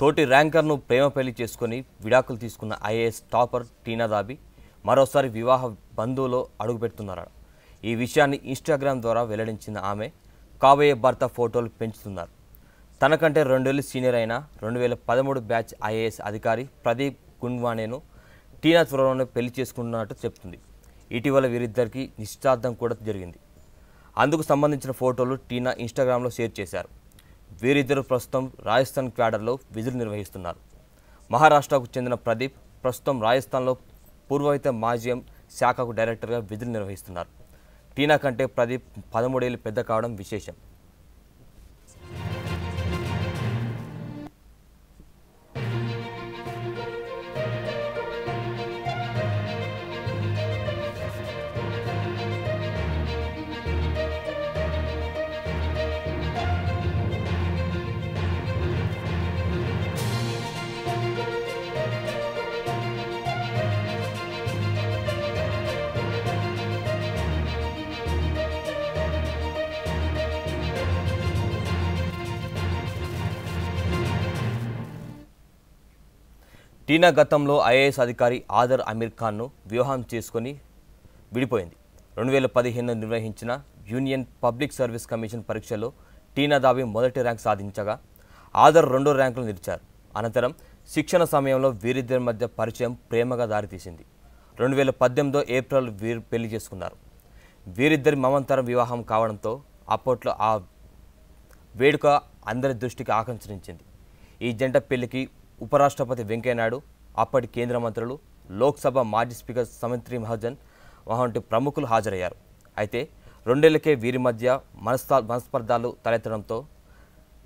తోటి ర్యాంకర్ను ప్రేమ పెళ్ళి చేసుకుని విడాకులు తీసుకున్న ఐఏఎస్ టాపర్ టీనా దాబి మరోసారి వివాహ బంధువులో అడుగుపెడుతున్నారు ఈ విషయాన్ని ఇన్స్టాగ్రామ్ ద్వారా వెల్లడించిన ఆమె కాబోయే భర్త ఫోటోలు పెంచుతున్నారు. తనకంటే రెండేళ్ళు సీనియర్ అయిన రెండు వేల పదమూడు బ్యాచ్ ఐఏఎస్ అధికారి ప్రదీప్ గుండ్వాణేను టీనా త్వరలోనే పెళ్ళి చేసుకున్నట్టు చెప్తుంది. ఇటీవల వీరిద్దరికి నిశ్చితార్థం కూడా జరిగింది. అందుకు సంబంధించిన ఫోటోలు టీనా ఇన్స్టాగ్రామ్లో షేర్ చేశారు. వీరిద్దరు ప్రస్తుతం రాజస్థాన్ క్వాడర్లో విధులు నిర్వహిస్తున్నారు. మహారాష్ట్రకు చెందిన ప్రదీప్ ప్రస్తుతం రాజస్థాన్లో పూర్వహిత మాజియం శాఖకు డైరెక్టర్గా విధులు నిర్వహిస్తున్నారు. టీనా కంటే ప్రదీప్ పదమూడేళ్ళు పెద్ద కావడం విశేషం. టీనా గతంలో ఐఏఎస్ అధికారి ఆదర్ అమీర్ ఖాన్ను వివాహం చేసుకొని విడిపోయింది. రెండు వేల పదిహేను నిర్వహించిన యూనియన్ పబ్లిక్ సర్వీస్ కమిషన్ పరీక్షలో టీనా దాబి మొదటి ర్యాంక్ సాధించగా ఆదర్ రెండో ర్యాంకులు నిలిచారు. అనంతరం శిక్షణ సమయంలో వీరిద్దరి మధ్య పరిచయం ప్రేమగా దారితీసింది. రెండు వేల పద్దెనిమిదో ఏప్రిల్ వీరు పెళ్ళి చేసుకున్నారు. వీరిద్దరి మమంతరం వివాహం కావడంతో అప్పట్లో ఆ వేడుక అందరి దృష్టికి ఆకర్షించింది. ఈ జంట పెళ్ళికి ఉపరాష్ట్రపతి వెంకయ్యనాయుడు అప్పటి కేంద్ర మంత్రులు లోక్సభ మాజీ స్పీకర్ సమిత్రి మహాజన్ వంటి ప్రముఖులు హాజరయ్యారు. అయితే రెండేళ్ళకే వీరి మధ్య మనస్తా మనస్పర్ధాలు తలెత్తడంతో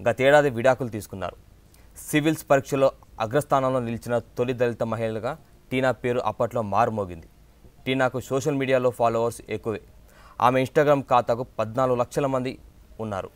గతేడాది విడాకులు తీసుకున్నారు. సివిల్స్ పరీక్షలో అగ్రస్థానంలో నిలిచిన తొలి దళిత మహిళగా టీనా పేరు అప్పట్లో మారుమోగింది. టీనాకు సోషల్ మీడియాలో ఫాలోవర్స్ ఎక్కువే. ఆమె ఇన్స్టాగ్రామ్ ఖాతాకు పద్నాలుగు లక్షల మంది ఉన్నారు.